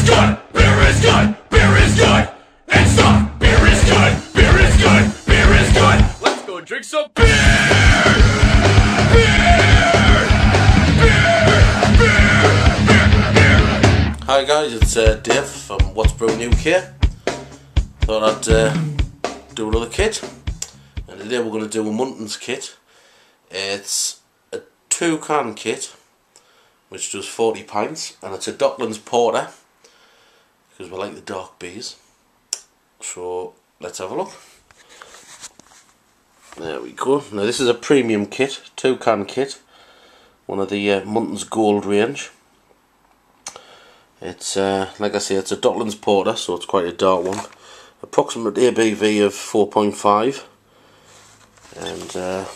is good. Beer is good. Beer is good. And stop. Beer is good. Beer is good. Beer is good. Let's go drink some beer. Hi guys, it's uh, Dave from What's Brewing UK. Thought I'd uh, do another kit. And today we're going to do a Muntons kit. It's a two can kit, which does 40 pints, and it's a Docklands Porter, because we like the dark beers. So let's have a look. There we go. Now this is a premium kit, two can kit, one of the uh, Muntons Gold range. It's, uh, like I say, it's a Docklands Porter, so it's quite a dark one. Approximate ABV of 4.5. And, uh,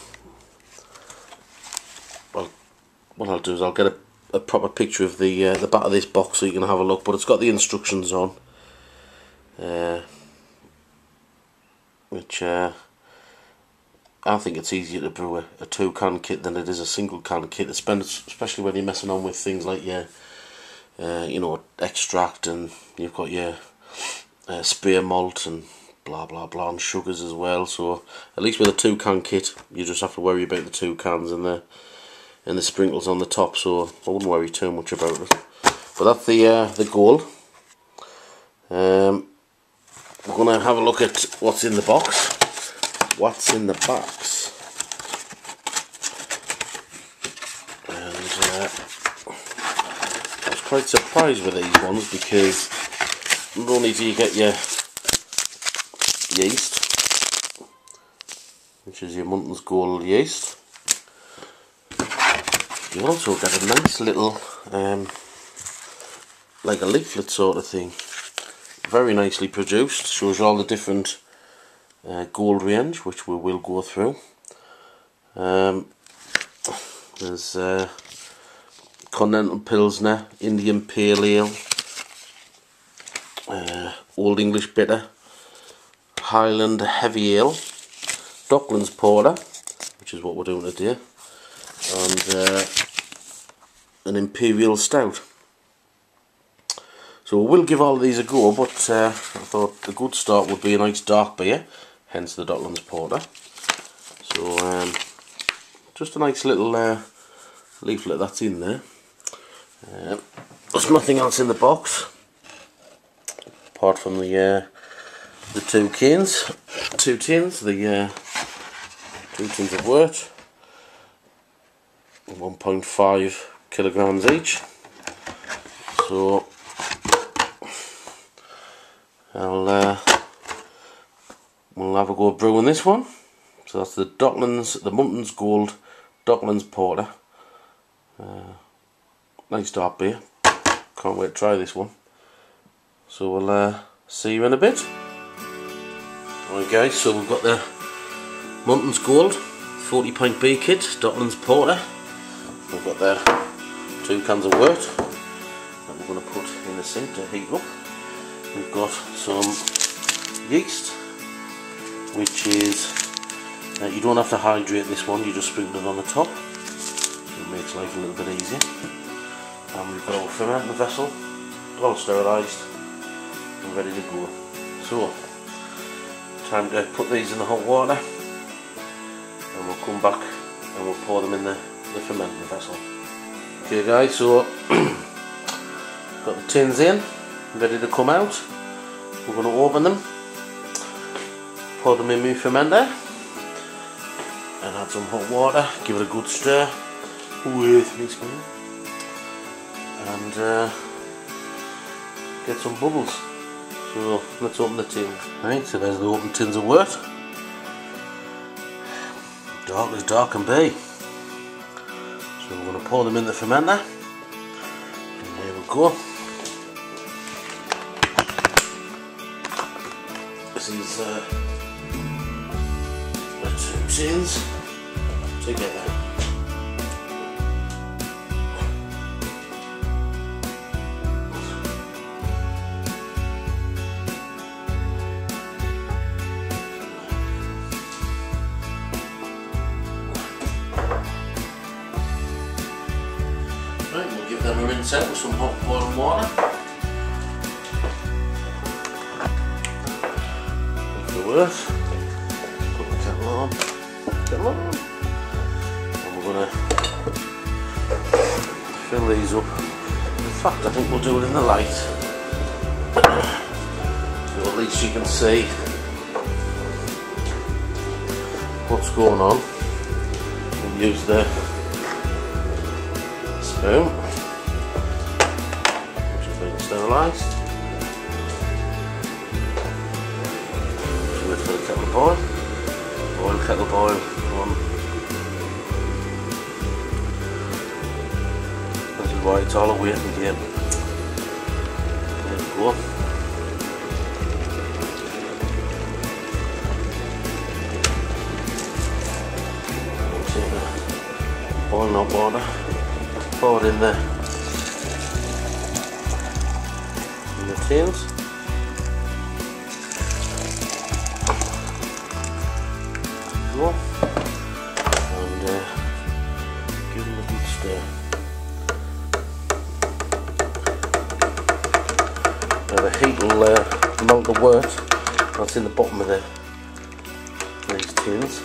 well, what I'll do is I'll get a, a proper picture of the uh, the back of this box so you can have a look. But it's got the instructions on. Uh, which, uh, I think it's easier to brew a, a two can kit than it is a single can kit, especially when you're messing on with things like your uh, you know, extract and you've got your uh, spray malt and blah blah blah and sugars as well. So at least with a two can kit, you just have to worry about the two cans and the and the sprinkles on the top. So I wouldn't worry too much about it. But that's the uh, the goal. Um, we're gonna have a look at what's in the box. What's in the box? And uh, I was quite surprised with these ones because not only do you get your yeast, which is your Muntons Gold yeast, you also get a nice little, um, like a leaflet sort of thing. Very nicely produced, shows all the different uh, gold range, which we will go through. Um, there's uh, Continental Pilsner, Indian Pale Ale, uh, Old English Bitter, Highland Heavy Ale, Docklands Porter, which is what we're doing today, and uh, an Imperial Stout. So we'll give all of these a go, but uh, I thought a good start would be a nice dark beer, hence the Docklands Porter. So um, just a nice little uh, leaflet that's in there. Um, there's nothing else in the box apart from the uh, the two cans, two tins, the uh, two tins of wort, 1.5 kilograms each. So I'll uh, we'll have a go brewing this one. So that's the Docklands, the Muntons Gold Docklands Porter. Uh, nice dark beer. Can't wait to try this one. So we'll uh, see you in a bit. Alright guys, so we've got the Muntons Gold 40 pint beer kit, Docklands Porter. We've got the two cans of wort that we're going to put in the sink to heat up. We've got some yeast, which is, uh, you don't have to hydrate this one, you just sprinkle it on the top. It makes life a little bit easier. And we've got our fermenting vessel, all sterilised and ready to go. So, time to put these in the hot water and we'll come back and we'll pour them in the, the fermenting vessel. Okay guys, so got the tins in, ready to come out. We're going to open them, pour them in my fermenter and add some hot water, give it a good stir with me spoon and uh, get some bubbles. So let's open the tin. Right, so there's the open tins of wort. Dark as dark can be. We're going to pour them in the fermenter. And there we go. This is uh, the two tins together. Then rinse it with some hot boiling water. The worst. Put the kettle on. Kettle on. And we're gonna fill these up. In fact, I think we'll do it in the light. So at least you can see what's going on. We'll use the spoon. Which Should been sterilised. Wait for the kettle boil. Boil kettle boil on. This is why it's all a waiting game. There we go. Boiling up water, pour it in there. Go. And uh, give them a good stir. Now the heat will uh, melt the wort that's in the bottom of the, these tins.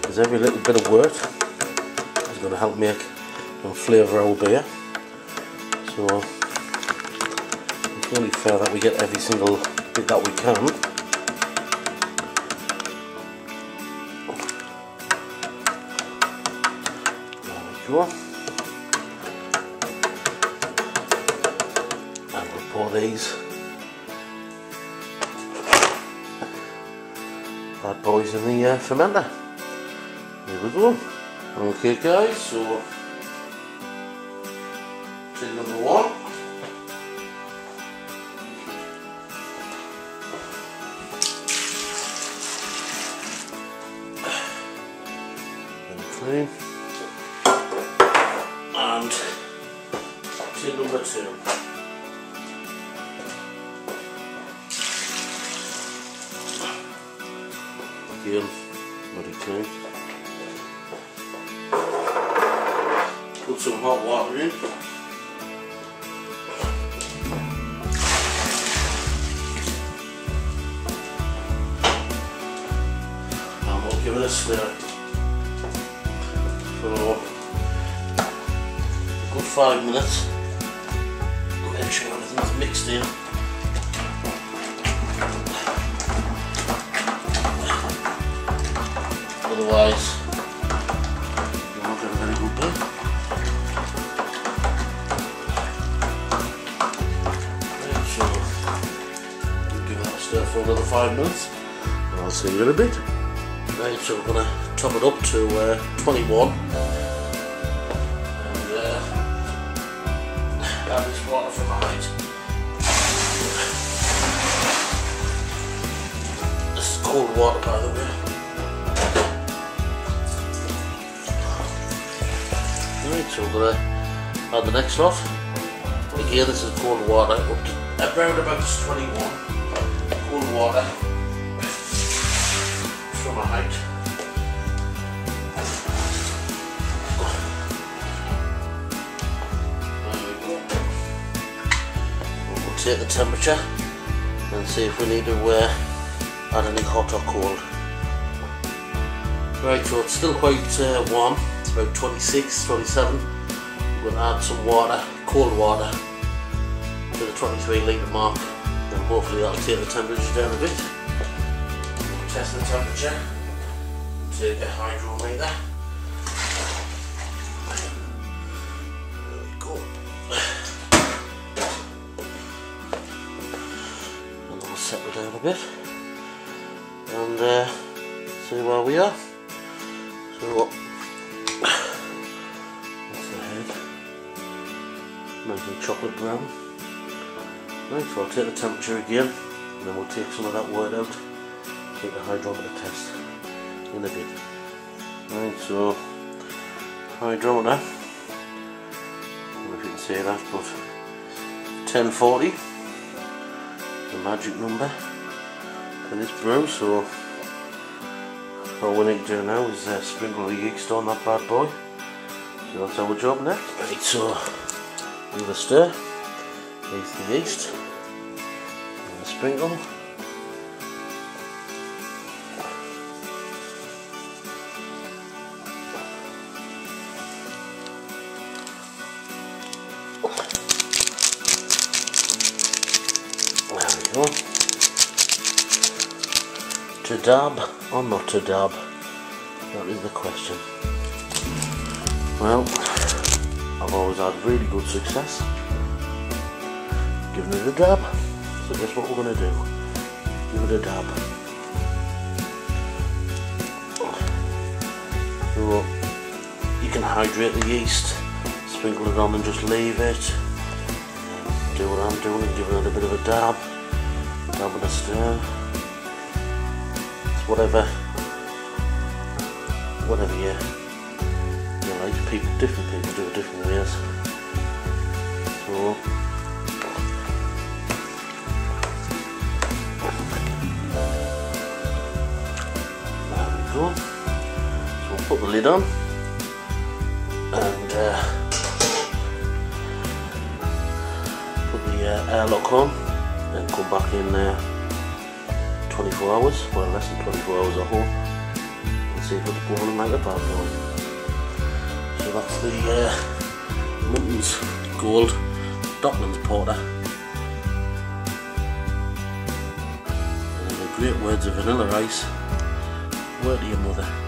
Because every little bit of wort is going to help make and flavour our beer. So only fair that we get every single bit that we can. There we go. And we'll pour these bad boys in the uh, fermenter. Here we go. Okay guys, so tin number two. Again, very clean. Put some hot water in. And we'll give it a stir for a good five minutes. Make sure everything's mixed in. Otherwise, you won't going to get a good beer. Right, so we'll give that a stir for another five minutes I'll see you in a bit. Right, so we're going to top it up to uh, 21 cold water by the way. Right, so we're to add the next lot. Again, this is cold water up to around about 21. Cold water from a height. Take the temperature and see if we need to uh, add any hot or cold. Right, so it's still quite uh, warm. It's about 26, 27. I'm going to add some water, cold water, to the 23 litre mark. And hopefully that'll take the temperature down a bit. Test the temperature. Take a hydrometer. There we go. And I'll settle down a bit. And uh, see where we are. So that's the head. Nice and chocolate brown. Right, so I'll take the temperature again and then we'll take some of that wort out. Take the hydrometer test in a bit. Right, so hydrometer. I don't know if you can see that, but 1040 the magic number and it's brew so all we need to do now is uh, sprinkle the yeast on that bad boy. So that's our job next. Right so do the stir Here's the yeast and the sprinkle. There we go. To dab or not to dab? That is the question. Well, I've always had really good success giving it a dab. So guess what we're going to do? Give it a dab. So you can hydrate the yeast, sprinkle it on and just leave it. Do what I'm doing and give it a bit of a dab. Dab and a stir. Whatever whatever you you like. People different people do it different ways. So there we go. So we'll put the lid on and uh, put the uh, airlock on and come back in uh, 24 hours, well less than 24 hours I hope, and see if it's blowing like a bad noise. So that's the uh, Muntons Gold Docklands Porter. And the great words of Vanilla Ice, word to your mother.